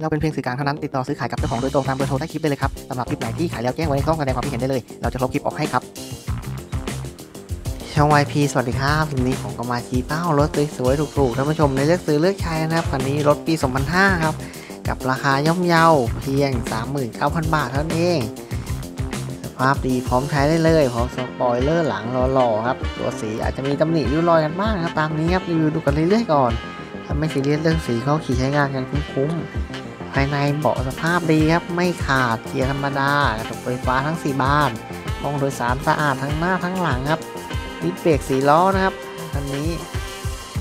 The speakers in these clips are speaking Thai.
เราเป็นเพียงสื่อกลางเท่านั้น ติดต่อซื้อขายกับเจ้าของโดยตรงตามเบอร์โทรใต้คลิปได้เลยครับสำหรับคลิปไหนที่ขายแล้วแจ้งไว้ในช่องแสดงความคิดเห็นได้เลย เราจะลบคลิปออกให้ครับ ช่อง YP สวัสดีครับคลิปนี้ผมก็มาชี้เป้ารถสวยๆถูกๆท่านผู้ชมในเลือกซื้อเลือกใช้นะครับคันนี้รถปี 2005 ครับ กับราคาย่อมเยาเพียง 39,000 บาทเท่านั้นเองสภาพดีพร้อมใช้ได้เลยพร้อมสปอยเลอร์หลังหล่อๆครับตัวสีอาจจะมีตำหนิริ้วรอยกันบ้างครับตามนี้ครับรีวิวดูกันเรื่อยๆก่อนถ้าไม่ซีเรียสเรื่องสีก็ขี่ใช้งานกันคุ้มๆ ภายในเบาะสภาพดีครับ ไม่ขาดเกียร์ธรรมดากระจกไฟฟ้าทั้ง 4 บานห้องโดยสารสะอาดทั้งหน้าทั้งหลังครับดิสก์เบรกสี่ล้อนะครับคันนี้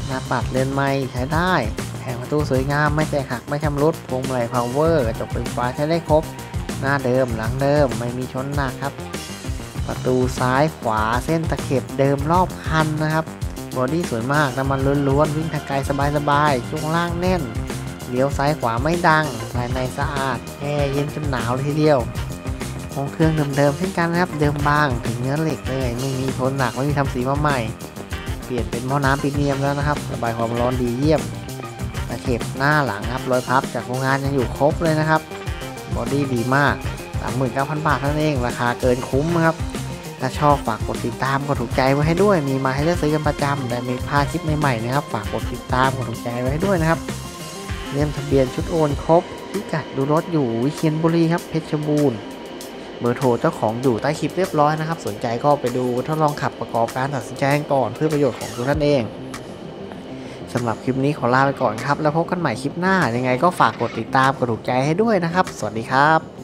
หน้าปัดเรือนไมล์ใช้ได้แผงประตูสวยงามไม่แตกหักไม่ชำรุดพวงมาลัย power กระจกไฟฟ้าใช้ได้ครบ หน้าเดิมหลังเดิมไม่มีชนหนักครับ ประตูซ้ายขวาเส้นตะเข็บเดิมรอบคันนะครับบอดี้สวยมากน้ำมันล้วนๆวิ่งทางไกลสบายๆช่วงล่างแน่น เลี้ยวซ้ายขวาไม่ดัง ภายในสะอาด แอร์เย็นจนหนาวเลยทีเดียวห้องเครื่องเดิมๆเช่นกันนะครับ เดิมบางถึงเนื้อเหล็กเลย ไม่มีทนหนัก ไม่มีทำสีมาใหม่ เปลี่ยนเป็นหม้อน้ำปีเนียมแล้วนะครับระบายความร้อนดีเยี่ยมตะเข็บหน้าหลังครับรอยพับจากโรงงานยังอยู่ครบเลยนะครับ บอดี้ดีมาก 39,000 บาทเท่านั้นเอง ราคาเกินคุ้มครับ ถ้าชอบฝากกดติดตามกดถูกใจไว้ให้ด้วย มีมาให้เลือกซื้อกันประจำแต่มีพาคลิปใหม่ๆนะครับ ฝากกดติดตามกดถูกใจไว้ให้ด้วยนะครับ เล่มทะเบียนชุดโอนครบพิกัดดูรถอยู่วิเชียรบุรีครับเพชรบูรณ์เบอร์โทรเจ้าของอยู่ใต้คลิปเรียบร้อยนะครับ สนใจก็ไปดูทดลองขับประกอบการตัดสินใจก่อนเพื่อประโยชน์ของทุกท่านเองสำหรับคลิปนี้ขอลาไปก่อนครับ แล้วพบกันใหม่คลิปหน้ายังไงก็ฝากกดติดตามกดถูกใจให้ด้วยนะครับ สวัสดีครับ